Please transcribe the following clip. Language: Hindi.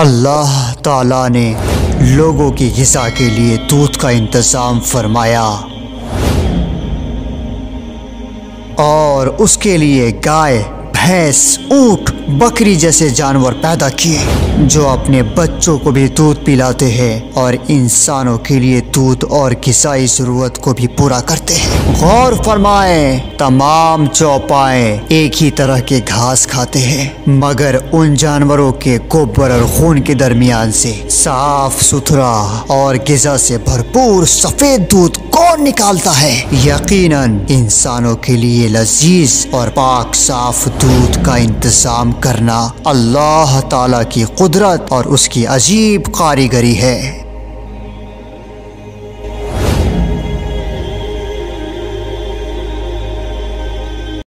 अल्लाह ताला ने लोगों की हिस्सा के लिए दूध का इंतज़ाम फरमाया। और उसके लिए गाय, भैंस, ऊँट बकरी जैसे जानवर पैदा किए, जो अपने बच्चों को भी दूध पिलाते हैं और इंसानों के लिए दूध और किसाई ज़रूरत को भी पूरा करते हैं। गौर फरमाए, तमाम चौपाए एक ही तरह के घास खाते हैं, मगर उन जानवरों के गोबर और खून के दरमियान से साफ़ सुथरा और गिजा से भरपूर सफ़ेद दूध कौन निकालता है? यकीनन इंसानों के लिए लजीज और पाक साफ़ दूध का इंतज़ाम करना अल्लाह ताला की कुदरत और उसकी अजीब कारीगरी है।